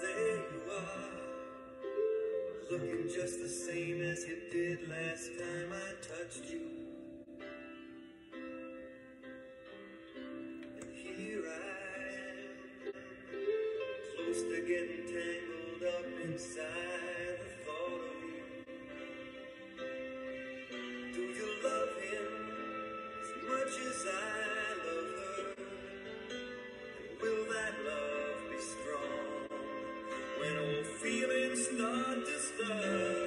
There you are, looking just the same as you did last time I touched you. And here I am, close to getting tangled up inside It's not disturbed.